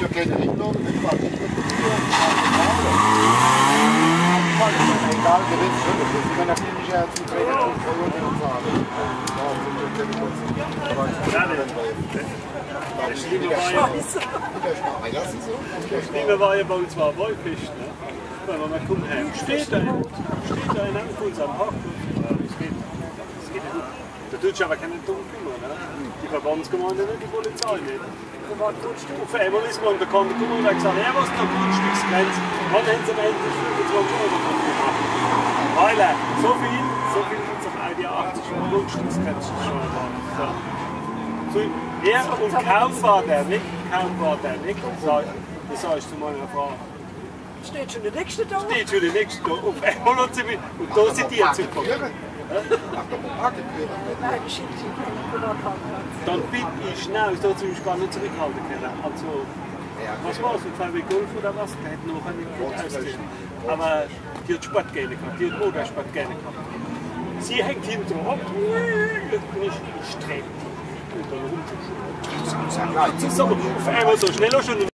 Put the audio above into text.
ja keine Erinnerung, wenn man nicht mehr Egal, wir wissen schon, das ist immer natürlich ja zum Trainer und Verlust und sagen. Das Schlimme war ja, das Schlimme war ja bei uns war Wollfisch. Ne? Weil man kommt her, steht da, steht da in einem von unserem Hock. Ja, das geht, das geht gut. Da tut sich aber keine dumm Die Verbandsgemeinde nicht, die Polizei nicht. Auf einmal ist man an der Kante gekommen und hat gesagt, ja, was ist da Grundstücksgrenze? Wann haben sie endlich 25 Euro gemacht? Weil äh, so viel, so viel gibt es auf ID 80 Grundstücksgrenze schon mal. So. So, er und kaum war der nicht, kaum war der nicht, sag, das sag ich zu meiner Frau. Steht schon der nächste da? Steht für die nächste da. Auf einmal hat und da sind die jetzt gekommen. Dann bin ich schnell, da hat sie mich gar nicht zurückhalten können. Also, was war es, ein VW Golf oder was? Der hätte noch eine gut ausgesehen. Aber die hat Sport gerne gehabt, die hat Motorsport gerne gehabt. Sie hängt hinten ab, und ich strebt. Und dann runter. Das ist aber auf einmal so schnell schon.